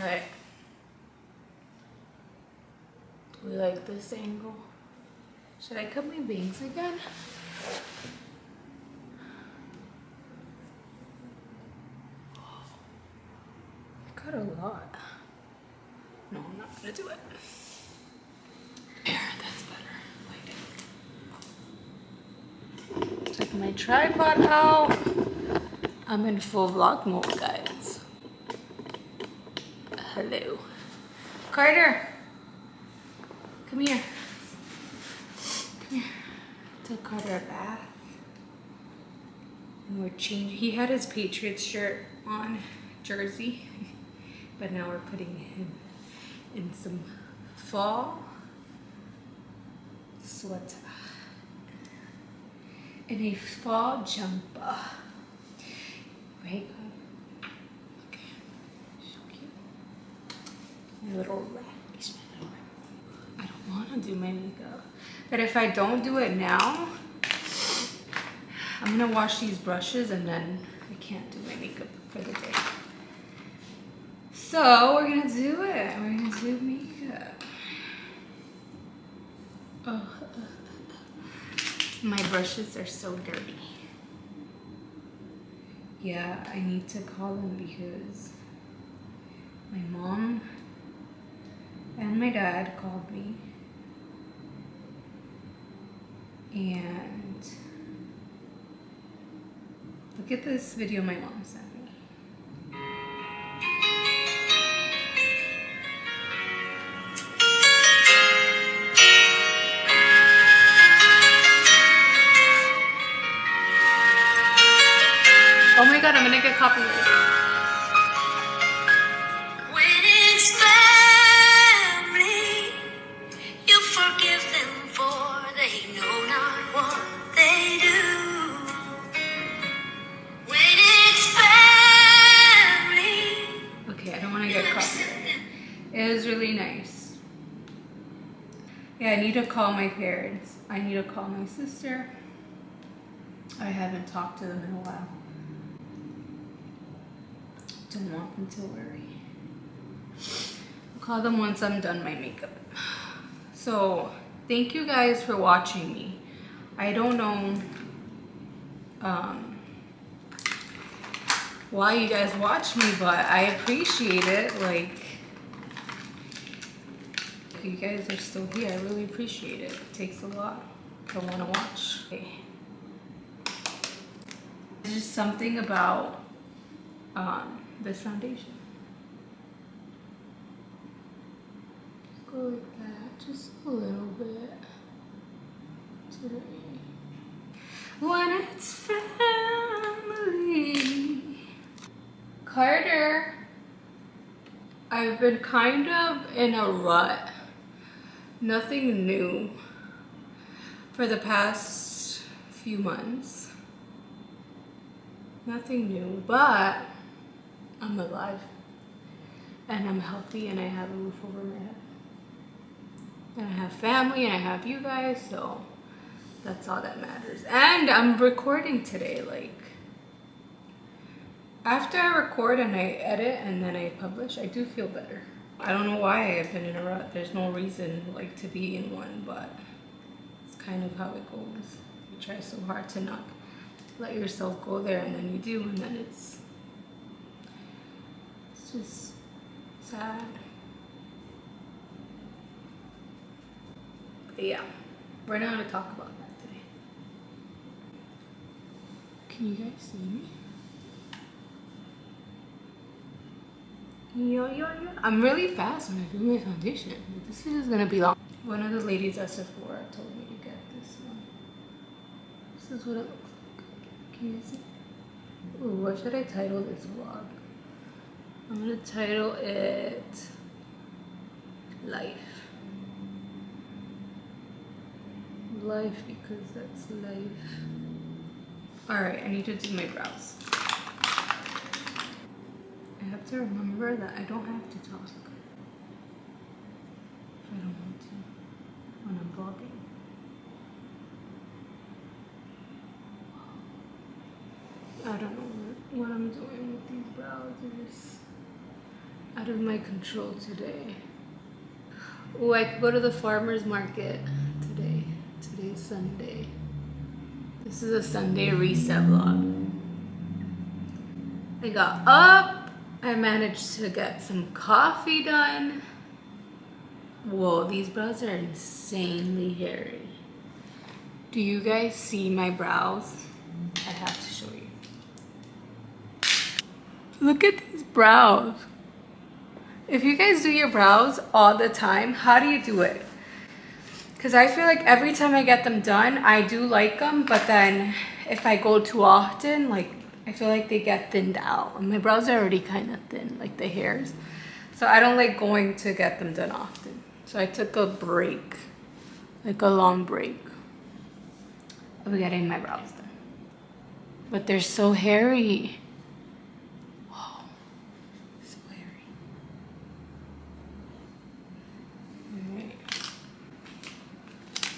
Alright. We like this angle. Should I cut my bangs again? I cut a lot. No, I'm not gonna do it. There, that's better. Like Take my tripod out. I'm in full vlog mode, guys. Hello. Carter, come here. Come here. Took Carter a bath. And we're changing. He had his Patriots shirt on, jersey. But now we're putting him in some fall sweater. In a fall jumper. Right? Okay. So cute. My little. I don't want to do my makeup. But if I don't do it now, I'm gonna wash these brushes and then I can't do my makeup for the day. So we're gonna do it. We're gonna do makeup. Oh, my brushes are so dirty. Yeah, I need to call them because my mom and my dad called me. And look at this video my mom sent need to call my parents. I need to call my sister. I haven't talked to them in a while. Don't want them to worry. I'll call them once I'm done my makeup. So, thank you guys for watching me. I don't know um, why you guys watch me, but I appreciate it. Like, you guys are still here. I really appreciate it. It takes a lot to want to watch. Okay. There's just something about um, this foundation. Go like that, just a little bit. Today. When it's family. Carter, I've been kind of in a rut. Nothing new for the past few months. Nothing new, but I'm alive and I'm healthy and I have a roof over my head. And I have family and I have you guys, so that's all that matters. And I'm recording today, like after I record and I edit and then I publish, I do feel better. I don't know why I've been in a rut. There's no reason like to be in one, but it's kind of how it goes. You try so hard to not let yourself go there and then you do and then it's it's just sad. But yeah, we're not gonna talk about that today. Can you guys see me? Yo, yo, yo. I'm really fast when I do my foundation. This is gonna be long. One of the ladies at Sephora told me to get this one. This is what it looks like. Can you see? Ooh, what should I title this vlog? I'm gonna title it Life. Life because that's life. Alright, I need to do my brows. I have to remember that I don't have to talk if I don't want to when I'm vlogging. I don't know what, I'm doing with these brows. I just, out of my control today. Oh, I could go to the farmer's market today. Today's Sunday. This is a Sunday reset vlog. I got up. I managed to get some coffee done. Whoa, these brows are insanely hairy. Do you guys see my brows? I have to show you. Look at these brows. If you guys do your brows all the time, how do you do it? Because I feel like every time I get them done, I do like them, but then if I go too often, like I feel like they get thinned out. My brows are already kind of thin, like the hairs. So I don't like going to get them done often. So I took a break, like a long break of getting my brows done. But they're so hairy. Whoa, hairy. Alright.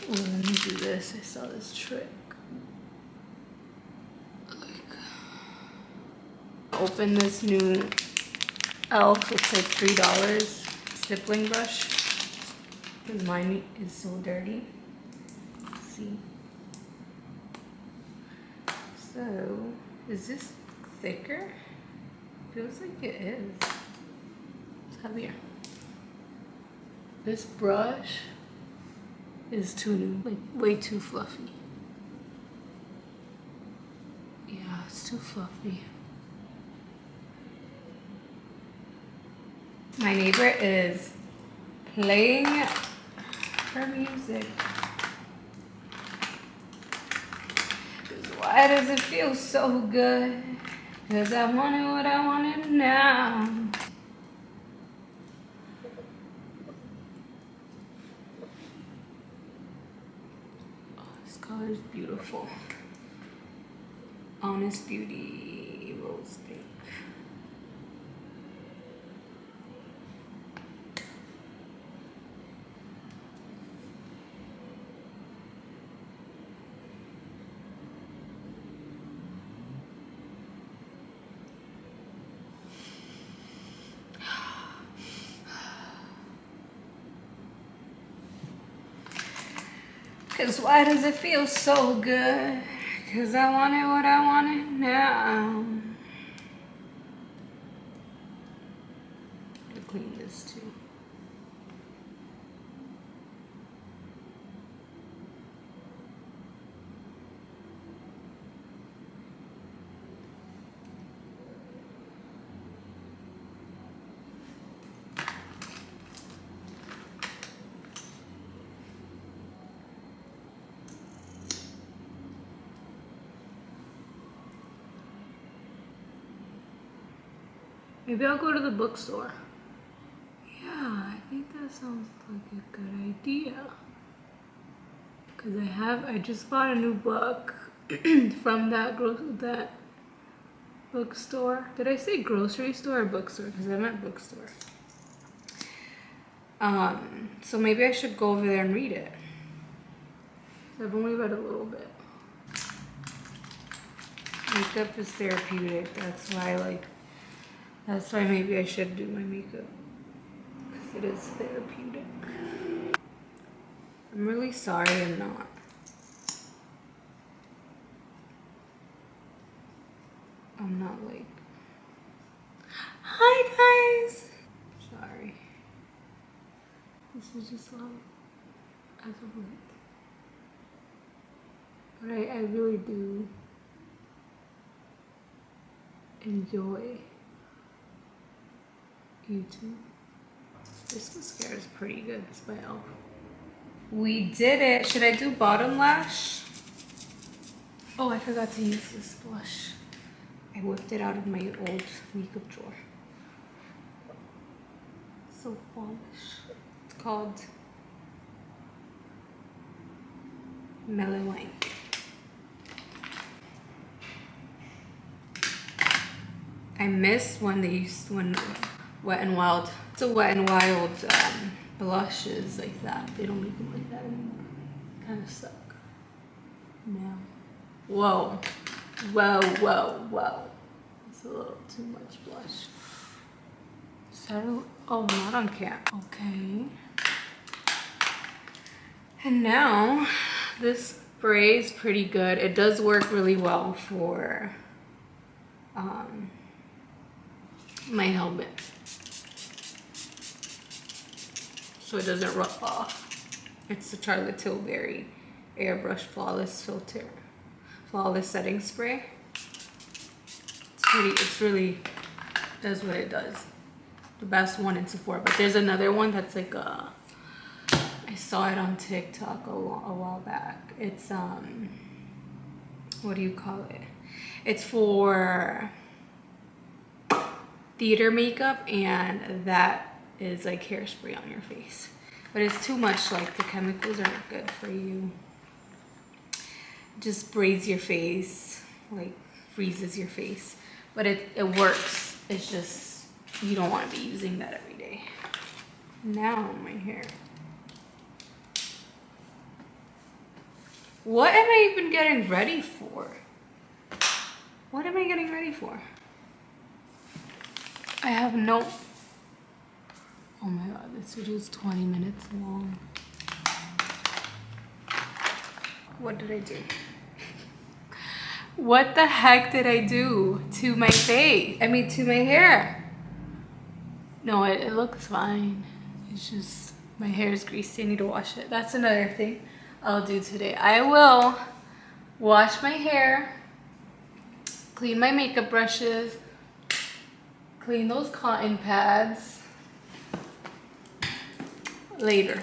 Oh, let me do this. I saw this trick. Like, open this new e.l.f. It's like three dollars stippling brush. Because mine is so dirty. Let's see. So, is this thicker? Feels like it is. It's heavier. This brush is too new, like way too fluffy. Yeah, it's too fluffy. My neighbor is playing her music. Why does it feel so good? Cause I wanted what I wanted now. Oh, this color is beautiful. Honest Beauty Rose Pink. Cause why does it feel so good? Cause I wanted what I wanted now. To clean this too. Maybe I'll go to the bookstore. Yeah, I think that sounds like a good idea. Cause I have, I just bought a new book from that that bookstore. Did I say grocery store or bookstore? Cause I meant bookstore. Um, so maybe I should go over there and read it. I've only read a little bit. Makeup is therapeutic. That's why I like that's why maybe I should do my makeup. Because it is therapeutic. I'm really sorry I'm not. I'm not like... Hi guys! Sorry. This is just loud as a late. But I, I really do enjoy YouTube. This mascara is pretty good. It's by e.l.f. We did it. Should I do bottom lash? Oh, I forgot to use this blush. I whipped it out of my old makeup drawer. So fallish. It's called Mellow Wine. I miss when they used when Wet and Wild. It's a Wet and Wild um, blushes like that. They don't make them like that anymore. Kind of suck. Now. Whoa. Whoa, whoa, whoa. It's a little too much blush. So, oh, not on camp. Okay. And now, this spray is pretty good. It does work really well for um, my helmet. So it doesn't rub off. It's the Charlotte Tilbury Airbrush Flawless Filter. Flawless Setting Spray. It's pretty, it's really, does what it does. The best one in Sephora. But there's another one that's like a, I saw it on TikTok a, a while back. It's, um, what do you call it? It's for theater makeup and that is like hairspray on your face. But it's too much, like the chemicals aren't good for you. Just braids your face, like freezes your face. But it, it works. It's just, you don't want to be using that every day. Now my hair. What am I even getting ready for? What am I getting ready for? I have no... Oh my god, this video is 20 minutes long. What did I do? What the heck did I do to my face? I mean, to my hair. No, it, it looks fine. It's just, my hair is greasy. I need to wash it. That's another thing I'll do today. I will wash my hair, clean my makeup brushes, clean those cotton pads later.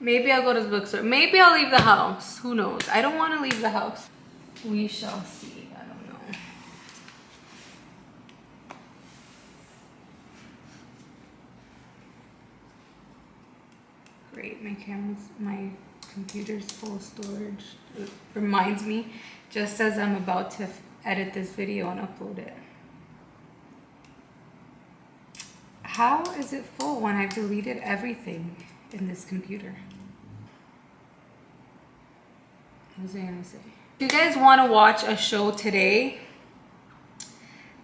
Maybe I'll go to the bookstore. Maybe I'll leave the house. Who knows? I don't want to leave the house. We shall see. I don't know. Great. My camera's, my computer's full of storage. It reminds me just as I'm about to edit this video and upload it. How is it full when I've deleted everything in this computer? What was I gonna say? If you guys want to watch a show today,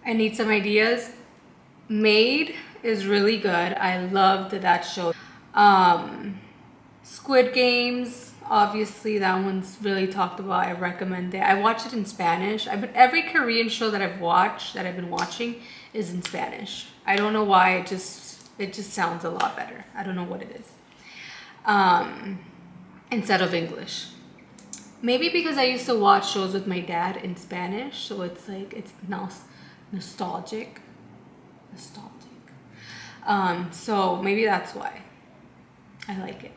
I need some ideas. Maid is really good. I loved that show. Um, Squid Games, obviously that one's really talked about. I recommend it. I watch it in Spanish. I've every Korean show that I've watched, that I've been watching, is in Spanish. I don't know why. It just it just sounds a lot better. I don't know what it is. Um, instead of English. Maybe because I used to watch shows with my dad in Spanish, so it's like it's nostalgic. Nostalgic. Um, so maybe that's why I like it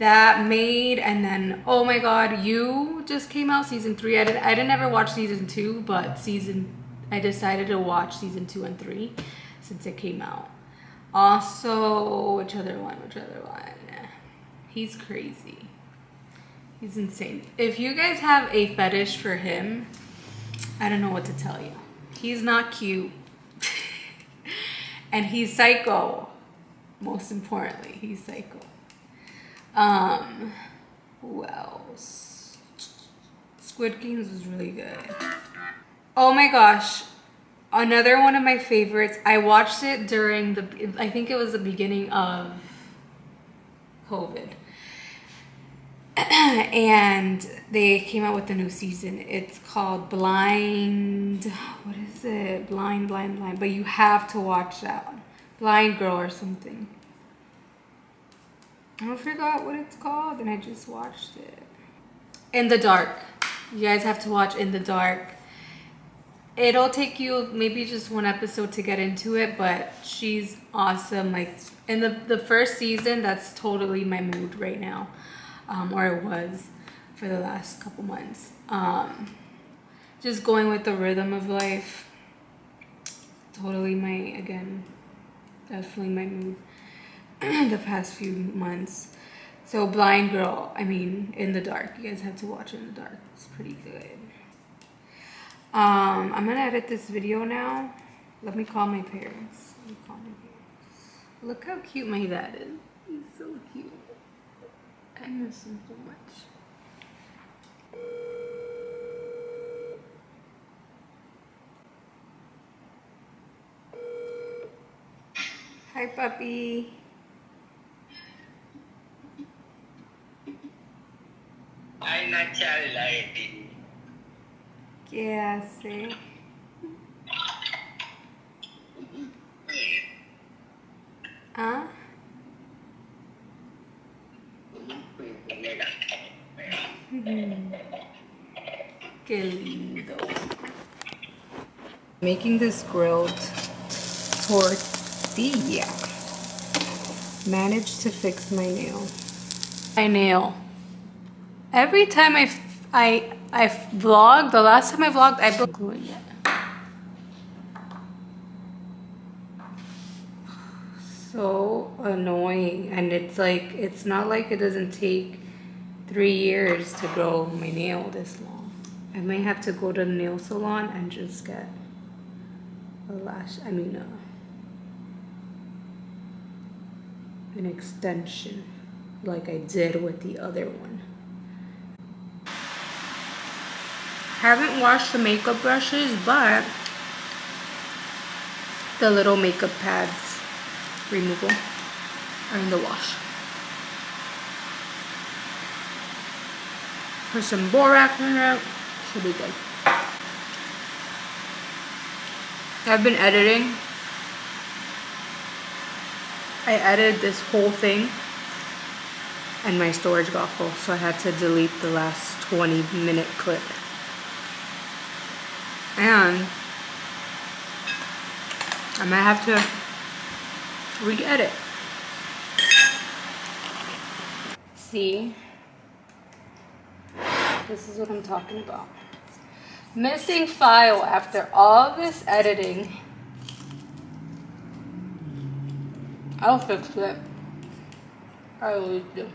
that Maid and then oh my god you just came out season three. I didn't i didn't ever watch season two but season i decided to watch season two and three since it came out. Also which other one which other one? He's crazy. He's insane. If you guys have a fetish for him i don't know what to tell you. He's not cute. And he's psycho most importantly. He's psycho um, else? Squid Games was really good. Oh my gosh. Another one of my favorites. I watched it during the, I think it was the beginning of COVID. and they came out with a new season. It's called Blind, what is it? Blind, Blind, Blind. But you have to watch that one. Blind Girl or something. I forgot what it's called and I just watched it. In the Dark. You guys have to watch In the Dark. It'll take you maybe just one episode to get into it, but she's awesome. Like in the, the first season, that's totally my mood right now. Um, or it was for the last couple months. Um, just going with the rhythm of life. Totally my, again, definitely my mood. the past few months. So Blind Girl, I mean, In the Dark. You guys have to watch In the Dark. It's pretty good. Um, I'm gonna edit this video now. Let me call my parents. Call my parents. Look how cute my dad is. He's so cute. I miss him so much. Hi, puppy. Ay, na lady. ¿Qué hace? ¿Ah? Qué lindo. Making this grilled tortilla. Managed to fix my nail. My nail. Every time I, I, I vlog, the last time I vlogged, I put glue in it. So annoying. And it's like, it's not like it doesn't take three years to grow my nail this long. I may have to go to the nail salon and just get a lash, I mean, uh, an extension like I did with the other one. Haven't washed the makeup brushes, but the little makeup pads removal are in the wash. Put some borax in it, should be good. I've been editing. I edited this whole thing and my storage got full, so I had to delete the last 20 minute clip. And I might have to re-edit. See? This is what I'm talking about. Missing file after all this editing. I'll fix it. I always do.